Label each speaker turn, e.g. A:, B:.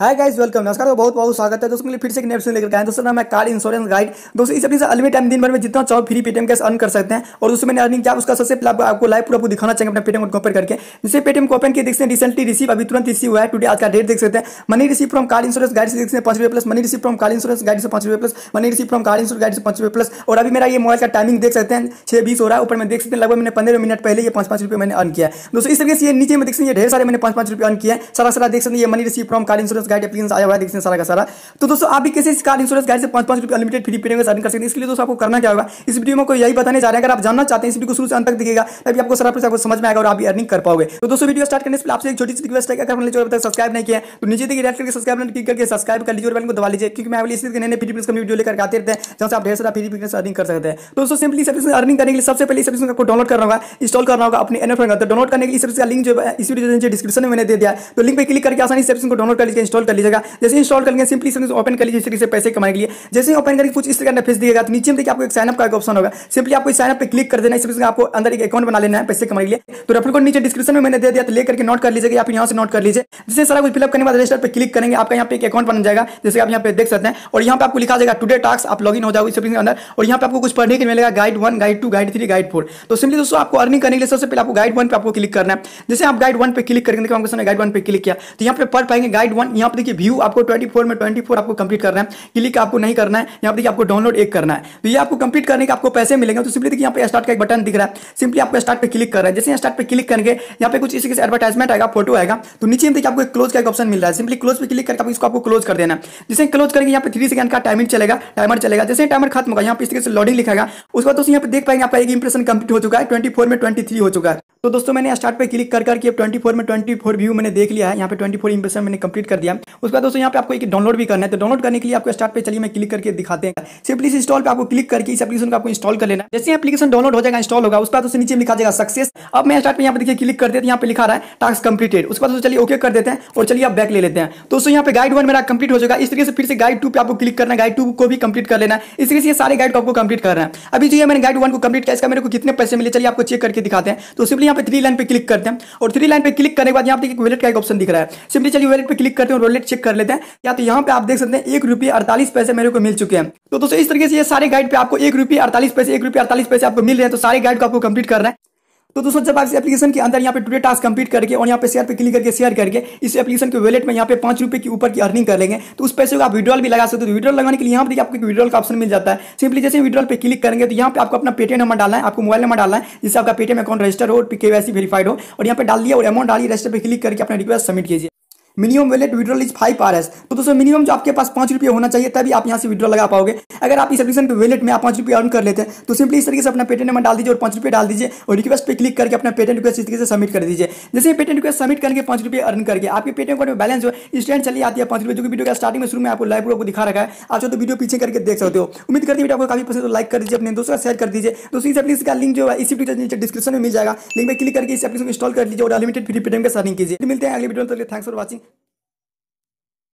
A: Hi guys welcome नमस्कार तो बहुत बहुत स्वागत है। दोस्तों के फिर से एक एपिसोड लेकर आए दोस्तों है कार इंश्योरेंस गाइड दोस्तों, इस एपिसोड अनलिमिटेड टाइम दिन भर में जितना चाहो फ्री पेटीएम कैसे अर्न कर सकते हैं। और उसमें मैंने अर्निंग क्या, उसका सबसे पहले आपको लाइव पूरा दिखाना चाहिए अपने पेटीएम को ओपन करके। जिससे पेटीएम को ओपन किए, देखते हैं रिसेंटली रिसीव अभी तुरंत रिसीव हुआ है। टुडे आज का डेट देख सकते हैं। Money receive from car insurance guide से देखते हैं, पाँच रुपये plus money receive from car insurance guide से पाँच रुपये plus money receive from car insurance guide से पाँच रुपये प्लस और अभी मेरा ये मोबाइल का टाइमिंग देख सकते हैं, छह बीस हो रहा है। ऊपर में देख सकते हैं, लगभग मैंने पंद्रह मिनट पहले ये पाँच पाँच रुपये मैंने अर्न किया दोस्तों, इस तरीके से नीचे में देख सकते हैं ढेर सारे मैंने पाँच पाँच रुपये अर्न किया सारा सारा देख सकते हैं money receive from car insurance guide application आया हुआ है देख सकते हैं सारा का सारा। तो दोस्तों, आप भी किसी कार इंश्योरेंस गाइड से पाँच पाँच रुपये अनलिमिटेड फ्री पेमेंट अर्न कर सकते हैं? इसके लिए दोस्तों, आपको करना क्या होगा? इस वीडियो में कोई यही बताने जा रहे हैं, अगर आप जानना चाहते हैं इस वीडियो को शुरू से अंत तक दिखेगा तभी आपको सारा आपको समझ में आएगा और आप अर्निंग कर पाओगे। तो दोस्तों वीडियो स्टार्ट करने से आपसे एक छोटी सी रिक्वेस्ट है अगर हमने जो तक सब्सक्राइब नहीं किया तो नीचे देखिए रेड करके सब्सक्राइब क्लिक करके सब्सक्राइब कर लीजिए और को दबा लीजिए, क्योंकि मैं इसी नए फ्री का वीडियो लेकर आते रहते हैं, जहाँ से आप ढेर सारा फ्री बिज़नेस अर्निंग कर सकते हैं। तो दोस्तों सिंपली सर्विस अर्निंग करने के लिए सबसे पहले सर्विस को डाउनलोड करना होगा इंस्टॉल करना होगा अपने एन तो डाउनलोड करने के लिए सर्विस का लिंक जो इस वीडियो डिस्क्रिप्शन में मैंने दे दिया तो लिंक पे क्लिक करके आसानी सर्विस को डाउनलोड कर लीजिए इंस्टॉल कर लीजिएगा। जैसे इंस्टॉल करेंगे सिंपली सर्विस ओपन कर लीजिए इस से पैसे कमाने के लिए। जैसे ओपन करके कुछ इस तरह फेस दिएगा तो नीचे में देखिए आपको एक साइनअप का ऑप्शन होगा। सिंपली आपको साइनअप पे क्लिक कर देना है। आपको अंदर एक अकाउंट बना लेना है पैसे कमाने के लिए। तो रेफर कोड नीचे डिस्क्रिप्शन में मैंने दे दिया तो लेकर के नोट कर लीजिएगा आप यहाँ से नोट कर लीजिए। जिससे सारा कुछ फिलअप करने बाद रजिस्टर पे क्लिक करेंगे, आपका यहाँ पे एक अकाउंट बन जाएगा। जैसे आप यहाँ पे देख सकते हैं। और यहाँ पे आपको लिखा जाएगा टुडे टास्क आप लॉगिन हो जाओगे के अंदर। और यहाँ पे आपको कुछ पढ़ने के मिलेगा guide one guide two guide three guide four तो सिंपली दोस्तों, आपको अर्निंग करने के लिए सबसे पहले आपको गाइड वन पे आपको क्लिक करना है। जैसे आप गाइड वन पे क्लिक करेंगे गाइड वन पे क्लिक किया। तो यहाँ पे पढ़ पाएँगे गाइड वन यहाँ पे देखिए व्यू आपको ट्वेंटी में ट्वेंटी आपको कंप्लीट करना है। क्लिक आपको नहीं करना है, यहाँ पे देखिए आपको डाउनलोड एक करना है। तो ये आपको कंप्लीट करने के आपको पैसे मिलेंगे। तो सिंपली देखिए यहाँ पे स्टार्ट का एक बटन दिख रहा है। सिंपली आपको स्टार्ट पे क्लिक कर रहा है। जैसे स्टार्ट पे क्लिक करेंगे, यहाँ पे कुछ इसी से एडवर्टाइजमेंट आएगा फ़ोटो आएगा। तो नीचे में देखिए आपको क्लोज का एक ऑप्शन मिल रहा है। सिंपली क्लोज पर क्लिक करके आप इसको आपको क्लोज कर देना जैसे क्लोज करेंगे, यहाँ पे थ्री सेकंड का टाइमिंग चलेगा टाइमर चलेगा। जैसे टाइमर खत्म होगा, यहाँ पे इस तरीके से लोडिंग लिखेगा उसके बाद यहाँ पे देख पाएँगे, आपका एक इंप्रेशन कंप्लीट हो चुका है। ट्वेंटी में ट्वेंटी हो चुका है। तो दोस्तों मैंने स्टार्ट पे क्लिक कर करके ट्वेंटी फोर में ट्वेंटी फोर व्यू मैंने देख लिया है। यहाँ पे ट्वेंटी फोर इंप्रेशन मैंने कंप्लीट कर दिया। उसके बाद दोस्तों यहाँ पे आपको एक डाउनलोड भी करना है। तो डाउनलोड करने के लिए आपको स्टार्ट पे चलिए मैं क्लिक करके दिखाते हैं। सिंपली इस इंस्टॉल पे आपको क्लिक करके इस एप्लीकेशन को आपको इंस्टॉल कर लेना जैसे एप्लीकेशन डाउनलोड हो जाएगा इंस्टॉल होगा, उसके बाद नीचे लिखा जाएगा सक्सेस अब मैं स्टार्ट पे यहाँ पे देखिए क्लिक करते हैं। यहाँ पे लिखा रहा है टास्क कंप्लीटेड उसके बाद चलिए ओके कर देते हैं और चलिए आप बैक ले लेते हैं। तो यहाँ पे गाइड वन मेरा कंप्लीट हो जाएगा। इस तरीके से फिर से गाइड टू पे आपको क्लिक करना है। गाइड टू को भी कंप्लीट कर लेना है। इस तरीके से सारे गाइड को आपको कंप्लीट करना है। अभी जो है मैंने गाइड वन को कंप्लीट किया इसका मेरे को कितने पैसे मिले, चलिए आपको चेक करके दिखाते हैं। तो सिंपली यहाँ पे थ्री लाइन पे क्लिक करते हैं। और थ्री लाइन पे क्लिक करने के बाद यहाँ पे एक वॉलेट का एक ऑप्शन दिख रहा है। सिंपली चलिए वॉलेट पे क्लिक करते हैं वैलेट चेक कर लेते हैं। या तो यहाँ पे आप देख सकते हैं, एक रुपये अड़तालीस पैसे मेरे को मिल चुके हैं। तो दोस्तों, इस तरीके से ये सारे गाइड पे आपको एक रुपये अड़तालीस पैसे, एक रुपये अड़तालीस पैसे आपको मिल रहे हैं। तो सारे गाइड को आपको कंप्लीट करना है। तो दोस्तों, जब आप इस एप्लीकेशन के अंदर यहाँ पे टुडे टास्क कंप्लीट करके और यहाँ पे शेयर पे क्लिक करके शेयर करके इस एप्लीकेशन के वैलेट में यहाँ पे पाँच रुपए के ऊपर की अर्निंग कर लेंगे तो उस पैसे को आप विड्रॉल भी लगा सकते हो। तो विड्रॉल लगाने के लिए यहाँ पे आपको विड्रॉल का ऑप्शन मिल जाता है। सिंपली जैसे विड्रॉल पर क्लिक करेंगे तो यहाँ पर आपको अपना पेटीएम नंबर डालना है, आपको मोबाइल नंबर डालना है, जिससे आपका पेटीएम अकाउंट रजिस्टर हो के वेरीफाइड हो। और यहाँ पर डाल दिया और अमाउंट डालिए रजिस्टर पर क्लिक करके अपना रिक्वेस्ट सबमिट कीजिए। Minimum wallet withdrawal is five R S तो दोस्तों मिनिमम जो आपके पास पाँच रुपये होना चाहिए, तभी आप यहाँ से विड्रॉल लगा पाओगे। अगर आप इस एप्लीकेशन के वैलेट में आप पाँच रुपये अर्न कर लेते हैं तो सिंपली इस तरीके से अपना पेटेंट नंबर डाल दीजिए और पाँच रुपये डाल दीजिए और रिक्वेस्ट पे क्लिक करके अपना पेटेंट रिक्वेस्ट इस तरीके से सबमिट कर दीजिए। जैसे पेटेंट रिक्वेस्ट सबमिट करके पाँच रुपये अर्न करके आपके पेटेंट अकाउंट में बैलेंस जो स्टैंड चली आती है पाँच रुपये, जो कि वीडियो का स्टार्टिंग में शुरू में आपको लाइव को दिखा रखा है। आप तो वीडियो पीछे करके देख सकते हो। उम्मीद करती हूँ आपको काफ़ी पसंद तो लाइक कर दीजिए, अपने दोस्तों का शेयर कर दीजिए। दोस्तों इस एप्लीकेशन का लिंक जो है, इसी वीडियो नीचे डिस्क्रिप्शन में मिल जाएगा। लिंक में क्लिक करके इस एप्लीकेशन इंस्टॉल कर लीजिए और अनलिमिटेड फ्री पेटीएम का सर्निंग कीजिए। मिलते हैं अगले वीडियो में थैंक्स फॉर वॉचिंग